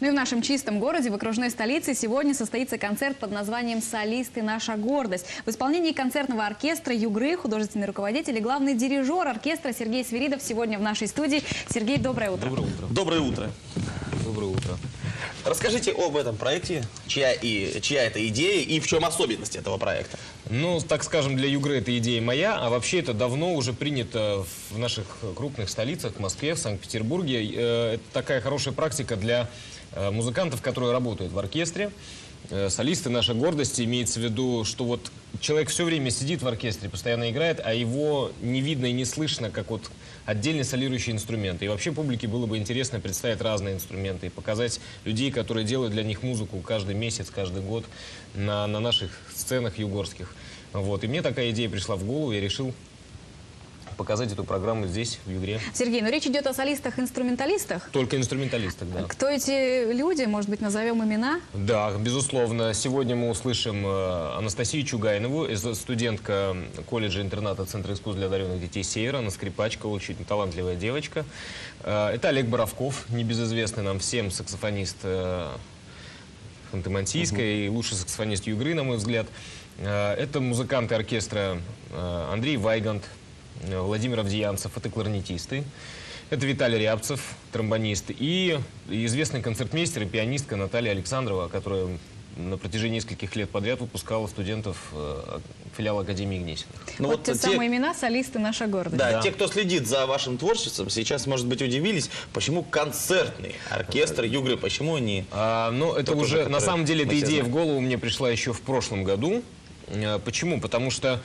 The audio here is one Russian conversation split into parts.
Ну и в нашем чистом городе, в окружной столице, сегодня состоится концерт под названием «Солисты. Наша гордость». В исполнении концертного оркестра «Югры» художественный руководитель и главный дирижер оркестра Сергей Свиридов сегодня в нашей студии. Сергей, доброе утро. Доброе утро. Доброе утро. Доброе утро. Расскажите об этом проекте, чья, и, чья это идея и в чем особенность этого проекта. Ну, так скажем, для Югры это идея моя, а вообще это давно уже принято в наших крупных столицах, в Москве, в Санкт-Петербурге. Э, Это такая хорошая практика для музыкантов, которые работают в оркестре. Э, Солисты наша гордость имеется в виду, что вот человек все время сидит в оркестре, постоянно играет, а его не видно и не слышно, как вот отдельный солирующий инструмент. И вообще публике было бы интересно представить разные инструменты и показать людей, которые делают для них музыку каждый месяц, каждый год на, на наших сценах югорских. Вот. И мне такая идея пришла в голову, я решил показать эту программу здесь, в Югре. Сергей, но речь идет о солистах-инструменталистах. Только инструменталистах, да. Кто эти люди? Может быть, назовем имена? Да, безусловно. Сегодня мы услышим э, Анастасию Чугайнову, студентка колледжа-интерната Центра искусств для одаренных детей Севера. Она скрипачка, очень талантливая девочка. Э, Это Олег Боровков, небезызвестный нам всем саксофонист э, Ханты-Мансийска и лучший саксофонист Югры, на мой взгляд. Это музыканты оркестра Андрей Вайгант, Владимир Авдиянцев, это кларнетисты. Это Виталий Рябцев, тромбонист, и известный концертмейстер и пианистка Наталья Александрова, которая на протяжении нескольких лет подряд выпускала студентов э, филиала Академии Гнесиных. Ну вот, те, самые имена солисты «Наша гордость». Да, Да. те, кто следит за вашим творчеством, сейчас, может быть, удивились, почему концертный оркестр Югры, почему они... А, ну, это уже, на самом деле, эта идея знаем. в голову мне пришла еще в прошлом году. Э, Почему? Потому что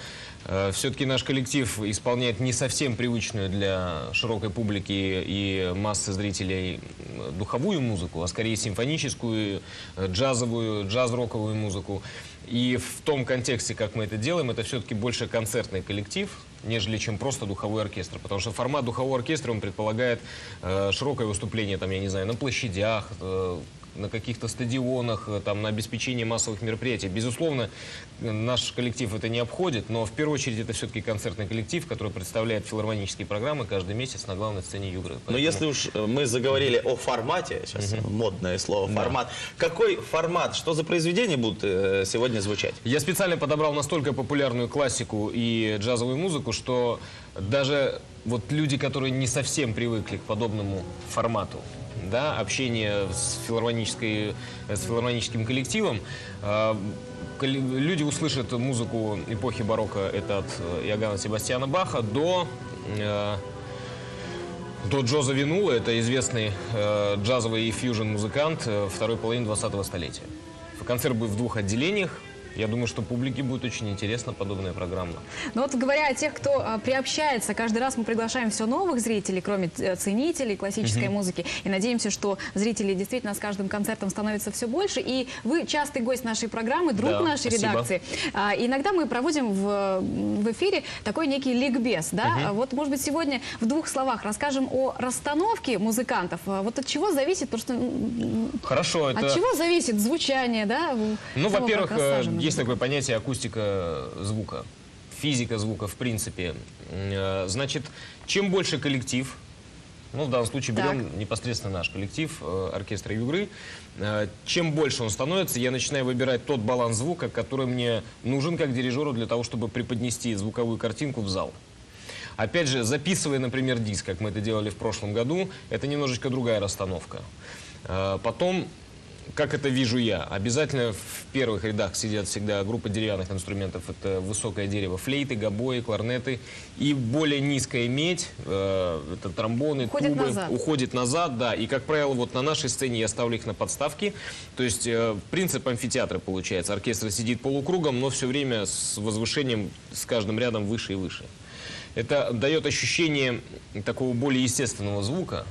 все-таки наш коллектив исполняет не совсем привычную для широкой публики и массы зрителей э, духовую музыку, а скорее симфоническую, э, джазовую, джаз-роковую музыку. И в том контексте, как мы это делаем, это все-таки больше концертный коллектив, нежели чем просто духовой оркестр. Потому что формат духового оркестра, он предполагает э, широкое выступление, там, я не знаю, на площадях, э, на каких-то стадионах, э, там, на обеспечение массовых мероприятий. Безусловно, наш коллектив это не обходит, но в первую очередь это все-таки концертный коллектив, который представляет филармонические программы каждый месяц на главной сцене Югры. Но Поэтому- если уж э, мы заговорили о формате, сейчас модное слово формат, какой формат, что за произведения будут э, сегодня звучать? Я специально подобрал настолько популярную классику и джазовую музыку, что даже вот люди, которые не совсем привыкли к подобному формату, да, общения с, филармонической, с филармоническим коллективом, колли- люди услышат музыку эпохи барокко, это от э, Иоганна Себастьяна Баха, до... э, до Джоза Винула, это известный э, джазовый и фьюжн-музыкант второй половины 20-го столетия. Концерт будет в двух отделениях. Я думаю, что публике будет очень интересна подобная программа. Но вот говоря о тех, кто а, приобщается, каждый раз мы приглашаем все новых зрителей, кроме э, ценителей классической музыки. И надеемся, что зрителей действительно с каждым концертом становится все больше. И вы частый гость нашей программы, друг Да, нашей спасибо. редакции. А, иногда мы проводим в, в эфире такой некий ликбез. Да? А Вот, может быть, сегодня в двух словах расскажем о расстановке музыкантов. А Вот от чего зависит, то, что Хорошо, это... от чего зависит звучание, да? Ну, во-первых, э, есть такое понятие акустика звука, физика звука, в принципе. Э, Значит, чем больше коллектив, ну, в данном случае Так. берем непосредственно наш коллектив, э, оркестра Югры, э, чем больше он становится, я начинаю выбирать тот баланс звука, который мне нужен как дирижеру для того, чтобы преподнести звуковую картинку в зал. Опять же, записывая, например, диск, как мы это делали в прошлом году, это немножечко другая расстановка. Э, Потом, как это вижу я, обязательно в первых рядах сидят всегда группа деревянных инструментов. Это высокое дерево, флейты, гобои, кларнеты. И более низкая медь, э, это тромбоны, Уходит трубы. назад. Уходит назад, да. И, как правило, вот на нашей сцене я ставлю их на подставки. То есть э, принцип амфитеатра получается. Оркестр сидит полукругом, но все время с возвышением с каждым рядом выше и выше. Это дает ощущение такого более естественного звука.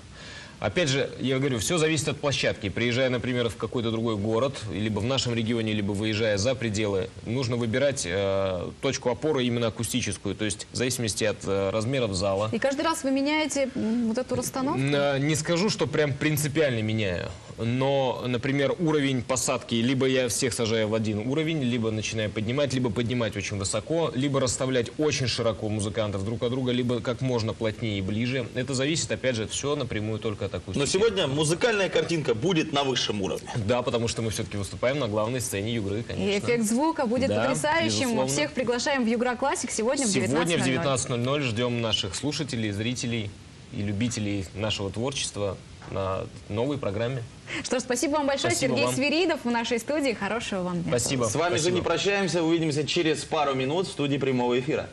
Опять же, я говорю, все зависит от площадки. Приезжая, например, в какой-то другой город, либо в нашем регионе, либо выезжая за пределы, нужно выбирать э, точку опоры именно акустическую, то есть в зависимости от э, размеров зала. И каждый раз вы меняете вот эту расстановку? Н- Не скажу, что прям принципиально меняю. Но, например, уровень посадки, либо я всех сажаю в один уровень, либо начинаю поднимать, либо поднимать очень высоко, либо расставлять очень широко музыкантов друг от друга, либо как можно плотнее и ближе. Это зависит, опять же, все напрямую только от акустики. Но сегодня музыкальная картинка будет на высшем уровне. Да, потому что мы все-таки выступаем на главной сцене Югры, И конечно. эффект звука будет Да, потрясающим. безусловно. Всех приглашаем в Югра Классик сегодня в 19.00. Сегодня в 19.00 ждем наших слушателей, зрителей и любителей нашего творчества на новой программе. Что ж, спасибо вам большое. Спасибо Сергей вам. Свиридов в нашей студии. Хорошего вам дня. Спасибо. С вами же Спасибо. не прощаемся, увидимся через пару минут в студии прямого эфира.